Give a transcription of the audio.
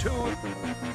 two.